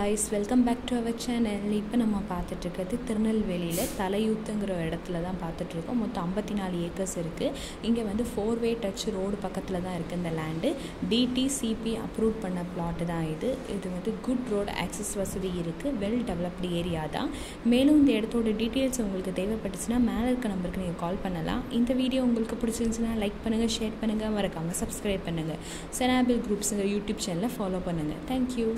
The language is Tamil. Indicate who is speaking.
Speaker 1: Ice welcome back to our channel இப்போ நம்ம பார்த்துட்ருக்கிறது திருநெல்வேலியில் தலையூத்துங்கிற இடத்துல தான் பார்த்துட்ருக்கோம் மொத்தம் ஐம்பத்தி நாலு ஏக்கர்ஸ் இருக்குது இங்கே வந்து ஃபோர் வே டச் ரோடு பக்கத்தில் தான் இருக்குது இந்த லேண்டு டிடிசிபி அப்ரூவ் பண்ண பிளாட்டு தான் இது. இது வந்து குட் ரோடு ஆக்சஸ் வசதி இருக்குது வெல் டெவலப்டு ஏரியா தான். மேலும் இந்த இடத்தோட டீட்டெயில்ஸ் உங்களுக்கு தேவைப்பட்டுச்சுன்னா மேலே இருக்க நம்பருக்கு நீங்கள் கால் பண்ணலாம். இந்த வீடியோ உங்களுக்கு பிடிச்சிருந்துச்சுன்னா லைக் பண்ணுங்கள் ஷேர் பண்ணுங்கள் மறக்காமல் சப்ஸ்கிரைப் பண்ணுங்கள் செனாபிள் குரூப்ஸுங்கிற யூடியூப் சேனலை ஃபாலோ பண்ணுங்கள் தேங்க்யூ